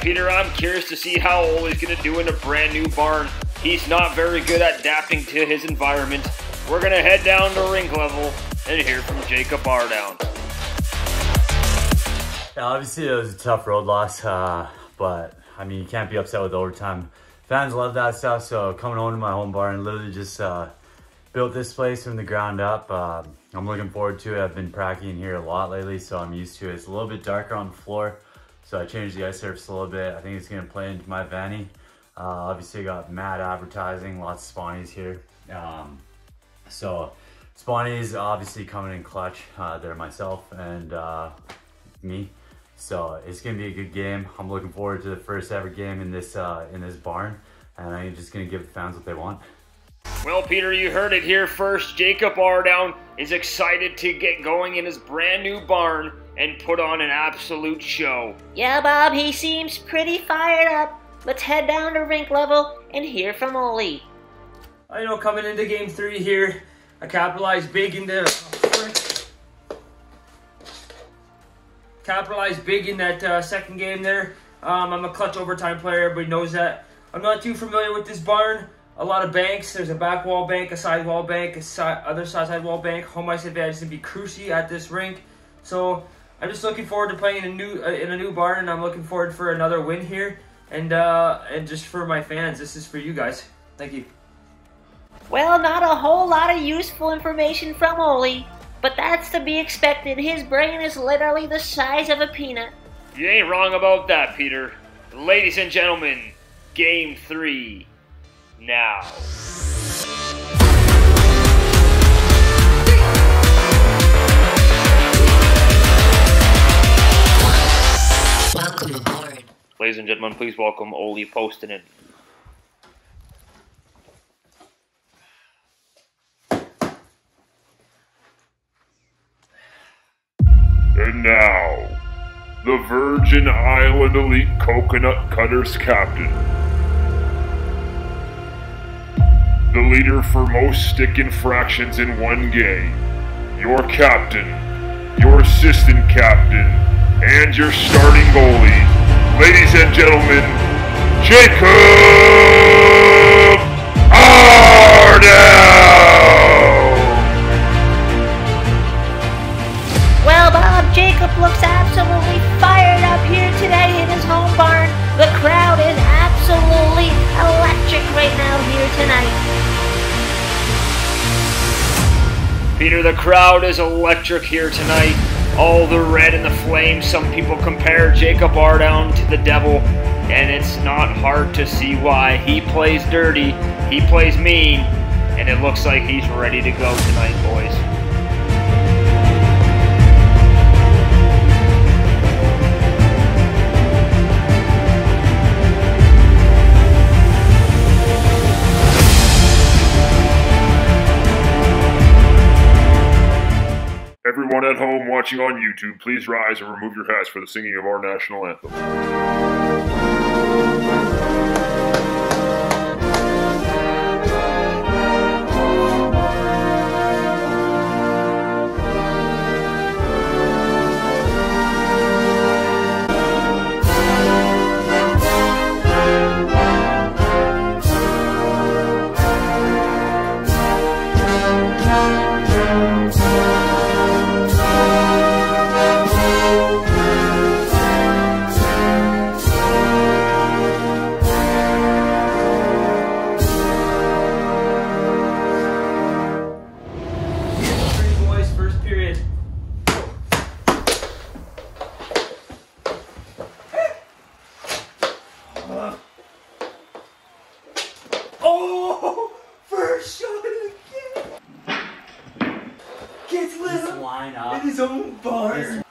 Peter, I'm curious to see how Olly's going to do in a brand new barn. He's not very good at adapting to his environment. We're going to head down to rink level and hear from Jacob Ardown. Yeah, obviously it was a tough road loss, uh, but I mean, you can't be upset with overtime. Fans love that stuff, so coming home to my home barn, and literally just uh, built this place from the ground up. Uh, I'm looking forward to it. I've been practicing here a lot lately, so I'm used to it. It's a little bit darker on the floor, so I changed the ice surface a little bit. I think it's gonna play into my vanny. Uh, obviously, got mad advertising, lots of spawnies here. Um, so, spawnies obviously coming in clutch. Uh, they're myself and uh, me. So it's gonna be a good game. I'm looking forward to the first ever game in this uh, in this barn, and I'm just gonna give the fans what they want. Well, Peter, you heard it here first. Jacob Ardown is excited to get going in his brand new barn and put on an absolute show. Yeah, Bob, he seems pretty fired up. Let's head down to rink level and hear from Olly. I know coming into game three here, I capitalized big into capitalized big in that uh, second game there. Um, I'm a clutch overtime player. Everybody knows that. I'm not too familiar with this barn. A lot of banks. There's a back wall bank, a side wall bank, a si other side side wall bank. Home ice advantage is gonna be crucial at this rink. So I'm just looking forward to playing in a new uh, in a new barn, and I'm looking forward for another win here. And uh, and just for my fans, this is for you guys. Thank you. Well, not a whole lot of useful information from Olly, but that's to be expected. His brain is literally the size of a peanut. You ain't wrong about that, Peter. Ladies and gentlemen, game three. Now. Ladies and gentlemen, please welcome Olly Postinen. And now, the Virgin Island Elite Coconut Cutters captain. The leader for most stick infractions in one game. Your captain, your assistant captain, and your starting goalie. Ladies and gentlemen, Jacob Ardell! Well, Bob, Jacob looks absolutely fired up here today in his home barn. The crowd is absolutely electric right now here tonight. Peter, the crowd is electric here tonight. All the red and the flames. Some people compare Jacob Ardown to the devil, and it's not hard to see why. He plays dirty, he plays mean, and it looks like he's ready to go tonight, boys. Everyone at home watching on YouTube, please rise and remove your hats for the singing of our national anthem. Lit up in his own barn. Right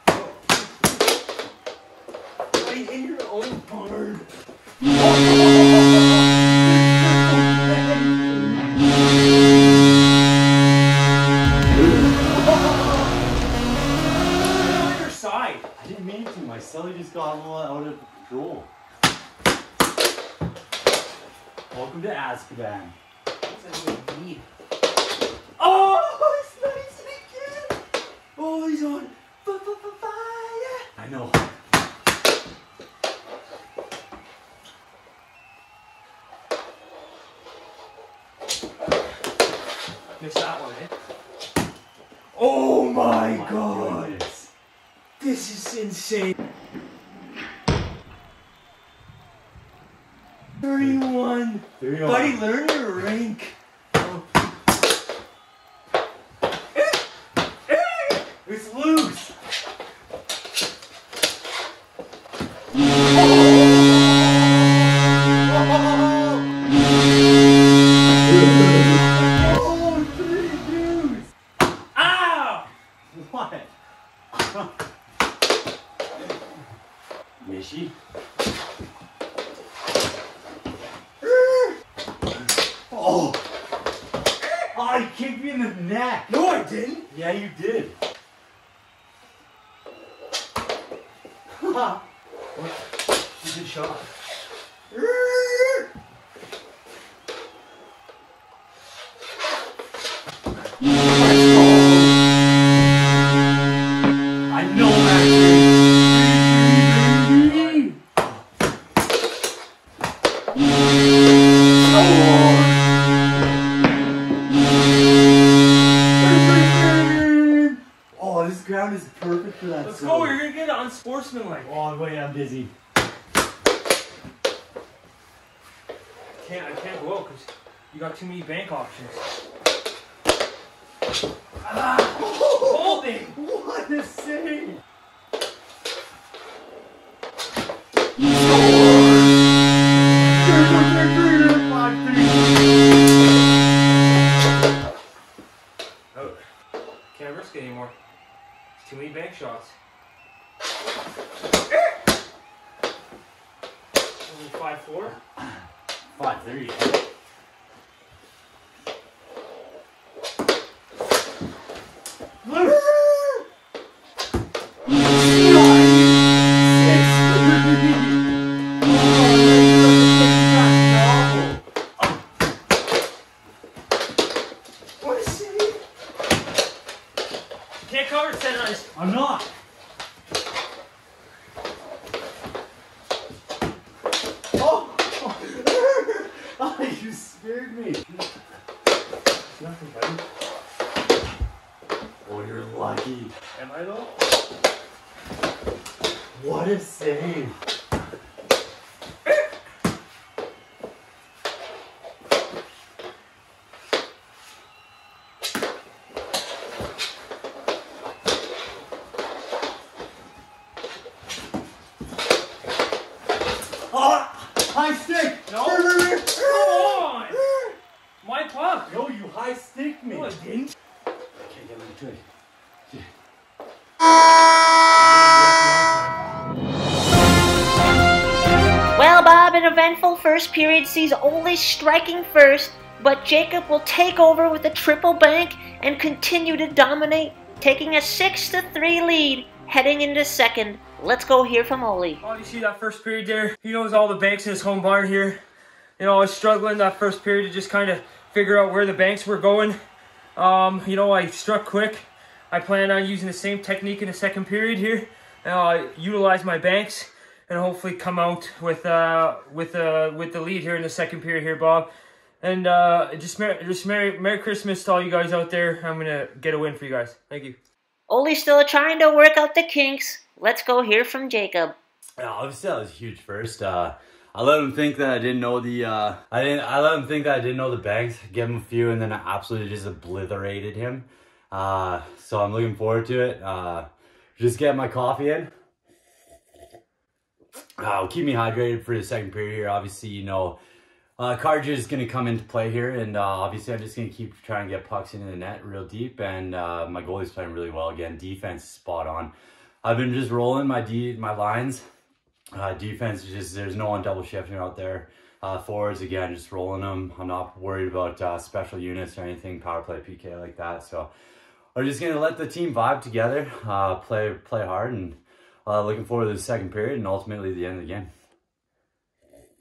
Missed that one, eh? Oh my god. This is insane. Kicked me in the neck! No, I didn't! Yeah, you did. what? You good shot. Wait, I'm. Can't I can't go because you got too many bank options. Ah, Holding. What a save! Oh, striking first, but Jacob will take over with a triple bank and continue to dominate, taking a 6 to 3 lead heading into second. Let's go hear from Olly. Oh, you see that first period there? He knows all the banks in his home barn here. You know, I was struggling that first period to just kind of figure out where the banks were going. Um, you know, I struck quick. I plan on using the same technique in the second period here. Uh, utilize my banks and hopefully come out with uh with uh with the lead here in the second period here, Bob. And uh, just mer- just merry Merry Christmas to all you guys out there. I'm gonna get a win for you guys. Thank you. Olly's still trying to work out the kinks. Let's go hear from Jacob. Yeah, obviously that was huge first. Uh, I let him think that I didn't know the. Uh, I didn't. I let him think that I didn't know the banks. Give him a few, and then I absolutely just obliterated him. Uh, so I'm looking forward to it. Uh, just get my coffee in. Uh, keep me hydrated for the second period here. Obviously, you know, uh, cartridge is going to come into play here, and uh, obviously I'm just going to keep trying to get pucks into the net real deep. And uh, my goalie's playing really well again. Defense spot on. I've been just rolling my D my lines. Uh, defense is just there's no one double shifting out there. Uh, forwards again, just rolling them. I'm not worried about uh, special units or anything, power play, PK like that. So we're just gonna let the team vibe together, uh, play play hard, and uh, looking forward to the second period and ultimately the end of the game.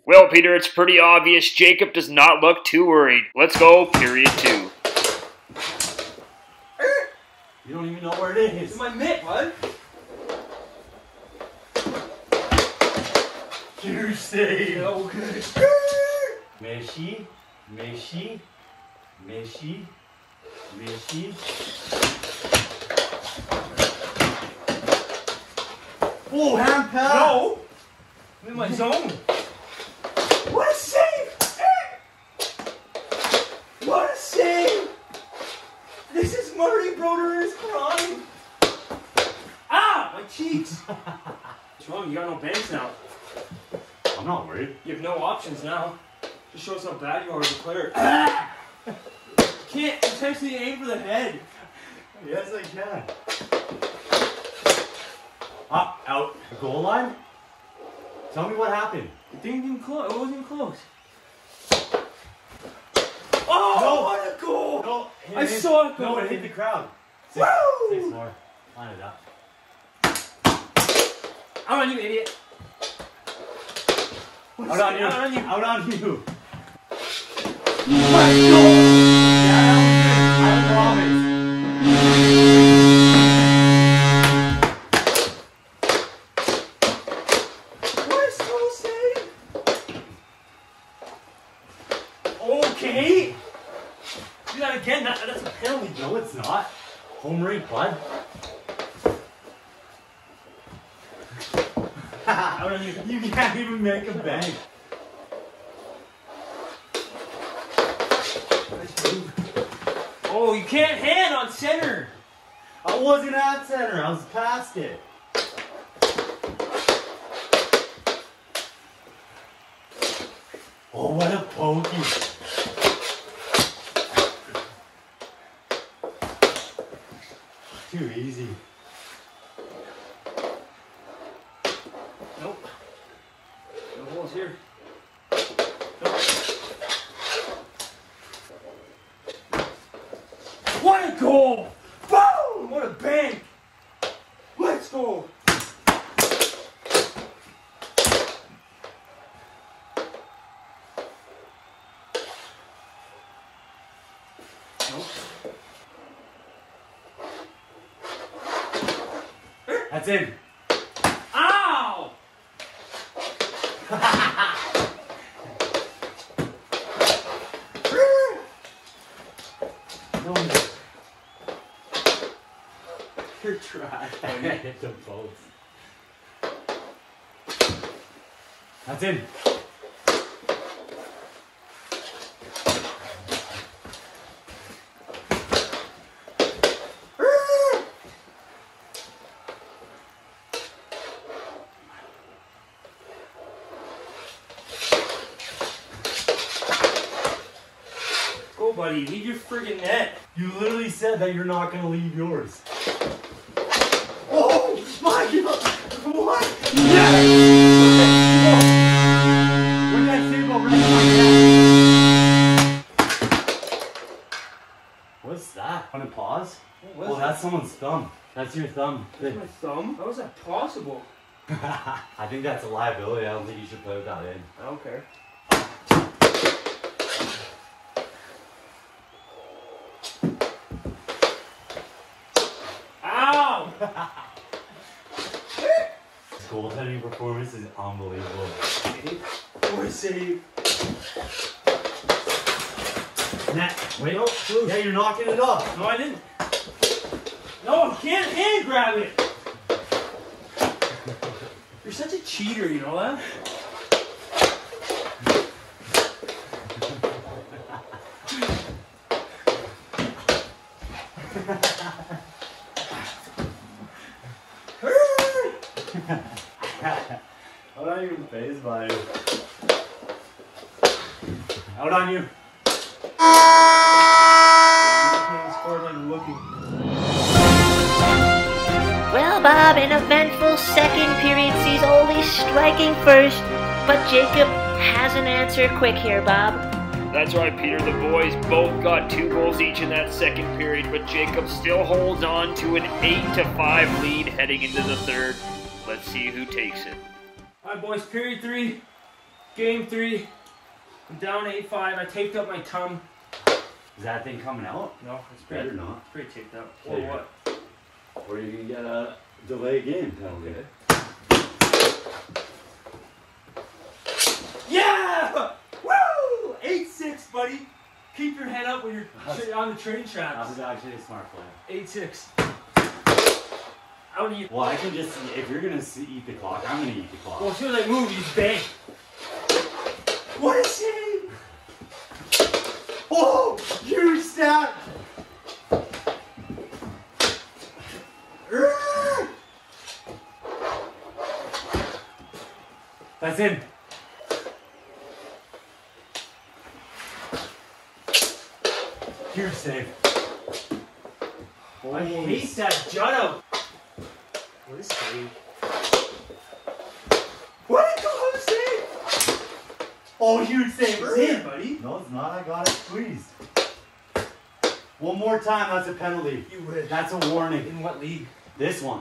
Well, Peter, it's pretty obvious Jacob does not look too worried. Let's go, period two. You don't even know where it is. It's my mitt, bud. You say. No good. Meshi, Meshi, Meshi, Meshi. Oh, hand pass. No! I'm in my zone. What a save! What a save! This is Marty Brodeur in his prime. Ah, my cheeks. What's wrong? You got no banks now. I'm not worried. You have no options now. Just shows how bad you are as a player. Ah! Can't intentionally aim for the head. Yes, I can. Up, the goal line. Tell me what happened. It didn't even close. It wasn't even close. Oh, No. what a goal! No, I saw it go. No, it hit the crowd. Six, Woo! six more. Line it up. I'm on you, idiot. Out on you. Out on you. Out on you. you. Can't even make a bank. Oh, you can't hand on center! I wasn't at center. I was past it. Oh, what a pokey. Too easy. Nope. No holes here. What a goal! Boom! What a bank! Let's go! That's in. Ow! No. You're trash. I hit them both. That's in. Buddy. Leave your friggin' net. You literally said that you're not gonna leave yours. Oh my god! What? Yes! What did I say about right What's that? Wanna pause? What Oh, was that's someone's thumb. That's your thumb. that? my thumb? How is that possible? I think that's a liability. I don't think you should put that in. I don't care. Goaltending performance is unbelievable. What a save. Net. Wait. Oh, yeah, you're knocking it off. No, I didn't. No, I can't hand grab it. You're such a cheater, you know that? I'm not even phased by it. Out on you. Well, Bob, an eventful second period sees Olly striking first, but Jacob has an answer quick here, Bob. That's right, Peter. The boys both got two goals each in that second period, but Jacob still holds on to an 8 to 5 lead heading into the third. Let's see who takes it. Alright, boys, period three. Game three. I'm down 8 5. I taped up my tongue. Is that thing coming out? No, it's pretty, Better not. it's pretty taped up. Or Yeah. what? Or you can get a delay game penalty. Yeah! Woo! 8 6, buddy. Keep your head up when you're on the train That tracks. was actually a smart play. 8 6. I don't. Well, I can just if you're gonna see, eat the clock, I'm gonna eat the clock. Well, as soon as I move, you bang. What a shame! Oh, you snap! That's in. Huge save. I hate that jut out. What a save. What a close save! Oh, huge save. It's in. buddy. No, it's not. I got it squeezed. One more time, that's a penalty. You wish. That's a warning. In what league? This one.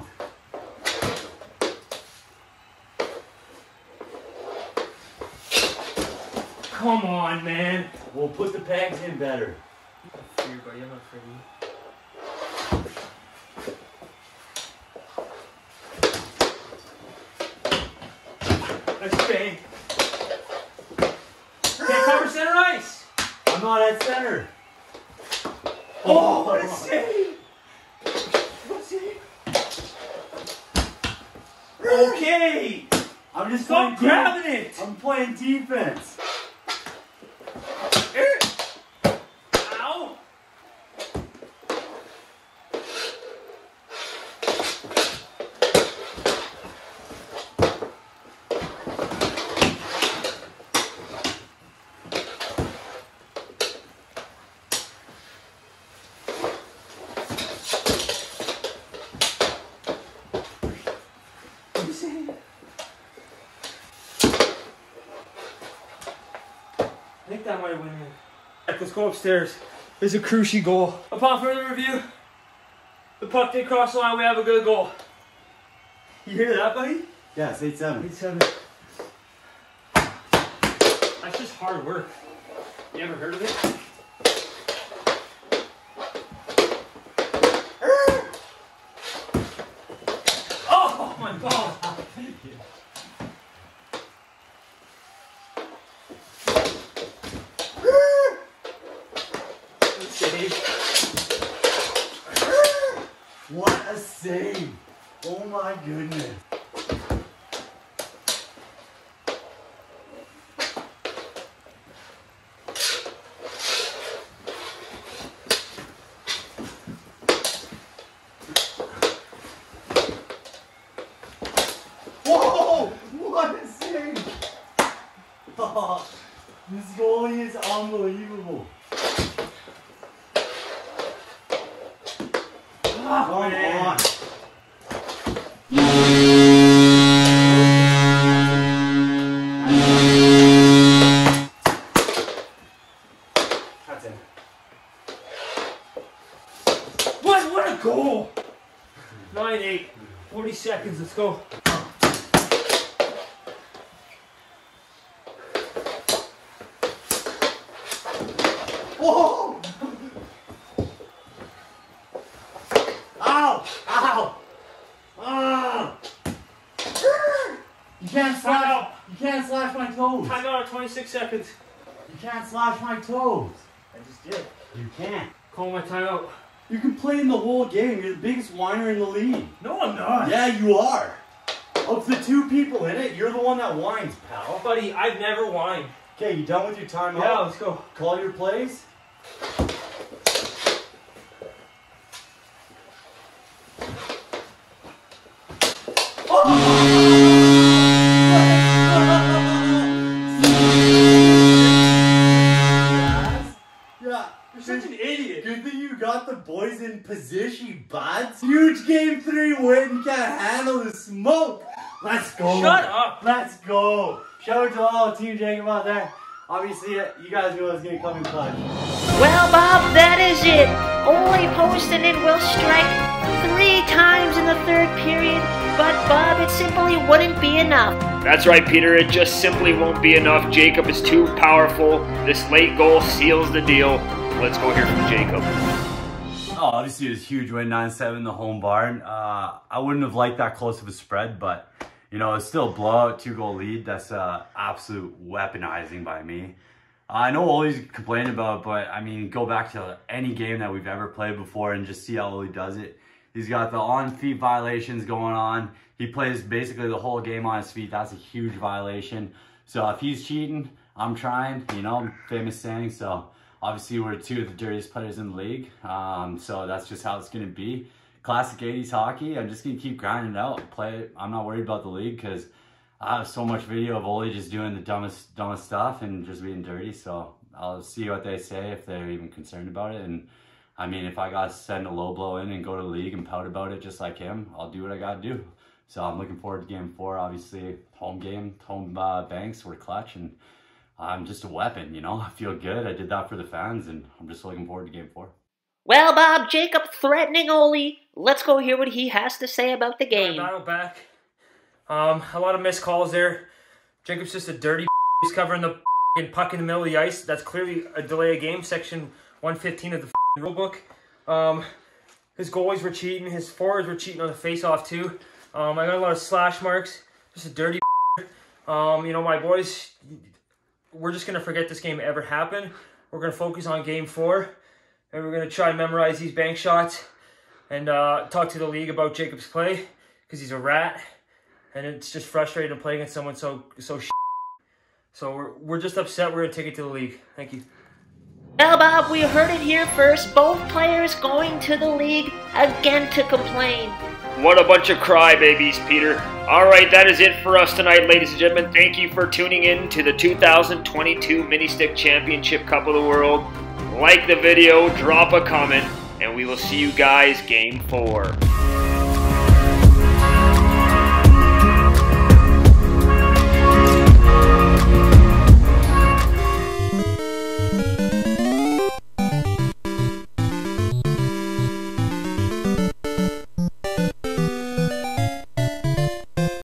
Come on, man. We'll put the pegs in better. Here, buddy. I'm not afraid of you. Let's bang. Can't cover center ice. I'm not at center. Oh, what a save! What a save! Okay! I'm just I'm playing defense. Ow! What is it? I think that might have went in. Let's go upstairs. There's a crucial goal. Upon further review, the puck did cross the line. We have a good goal. You hear that, buddy? Yeah, it's 8 7. Eight seven. That's just hard work. You ever heard of it? Ow! Ow! Ah! You can't slash. Ow. You can't slash my toes. Time out 26 seconds. You can't slash my toes. I just did. You can't. Call my timeout. You can play in the whole game. You're the biggest whiner in the league. No, I'm not. Yeah, you are. Of the two people in it, you're the one that whines, pal. Buddy, I've never whined. Okay, you done with your timeout? Yeah, let's go. Call your plays. You got the boys in position, buds. Huge game three win. Can't handle the smoke. Let's go. Shut up. Let's go. Shout out to all Team Jacob out there. Obviously, uh, you guys knew I was going to come in clutch. Well, Bob, that is it. Olly Poston and it will strike three times in the third period But, Bob, it simply wouldn't be enough. That's right, Peter. It just simply won't be enough. Jacob is too powerful. This late goal seals the deal. Let's go hear from Jacob. Oh, obviously it was huge win, 9-7 in the home barn. Uh, I wouldn't have liked that close of a spread, but, you know, it's still a blowout, two-goal lead. That's uh, absolute weaponizing by me. I know Olly's complaining about it, but, I mean, go back to any game that we've ever played before and just see how Olly does it. He's got the on-feet violations going on. He plays basically the whole game on his feet. That's a huge violation. So if he's cheating, I'm trying, you know, famous saying. So obviously we're two of the dirtiest players in the league. Um, so that's just how it's going to be. Classic 80s hockey. I'm just going to keep grinding out. Play. I'm not worried about the league because I have so much video of Olly just doing the dumbest, dumbest stuff and just being dirty. So I'll see what they say if they're even concerned about it. And I mean, if I got to send a low blow in and go to the league and pout about it just like him, I'll do what I got to do. So I'm looking forward to game four. Obviously, home game, home uh, banks were clutch, and I'm just a weapon. You know, I feel good. I did that for the fans, and I'm just looking forward to game four. Well, Bob, Jacob threatening Olly. Let's go hear what he has to say about the game. Dial back. Um, a lot of missed calls there. Jacob's just a dirty. He's covering the puck in the middle of the ice. That's clearly a delay of game. Section 115 of the rule book. Um, his goalies were cheating. His forwards were cheating on the face-off too. Um, I got a lot of slash marks. Just a dirty. Um, you know, my boys, we're just gonna forget this game ever happened. We're gonna focus on game four, and we're gonna try and memorize these bank shots, and uh, talk to the league about Jacob's play because he's a rat, and it's just frustrating to play against someone so so. So we're we're just upset. We're gonna take it to the league. Thank you. Well, Bob, we heard it here first. Both players going to the league again to complain. What a bunch of crybabies, Peter. All right, that is it for us tonight, ladies and gentlemen. Thank you for tuning in to the 2022 Mini Stick Championship Cup of the World. Like the video, drop a comment, and we will see you guys game four.